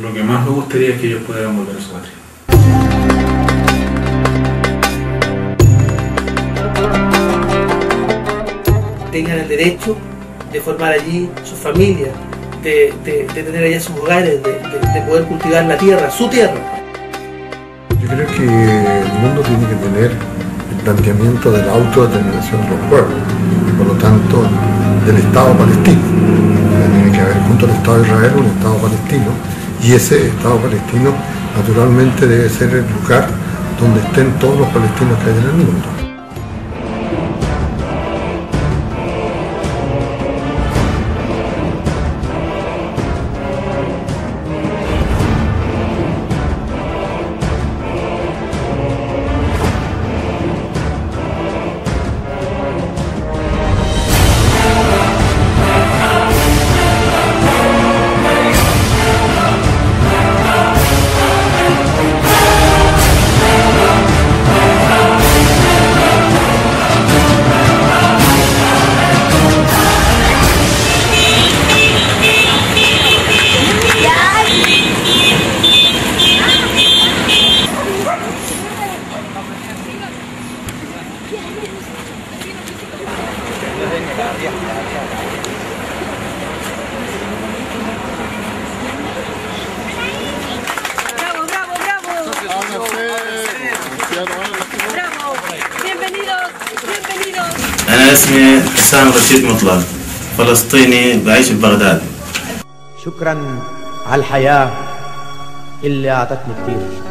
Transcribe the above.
Lo que más me gustaría es que ellos pudieran volver a su patria. tengan el derecho de formar allí sus familias, de, de- de tener allá sus hogares, de, de- de poder cultivar la tierra, su tierra. Yo creo que el mundo tiene que tener el planteamiento de la autodeterminación de los pueblos y por lo tanto del Estado palestino. Tiene que haber junto al Estado de Israel un Estado palestino y ese Estado palestino naturalmente debe ser el lugar donde estén todos los palestinos que hay en el mundo. أنا اسمي حسام رشيد مطلق فلسطيني بعيش ببغداد. شكرا على الحياة اللي أعطتني كتير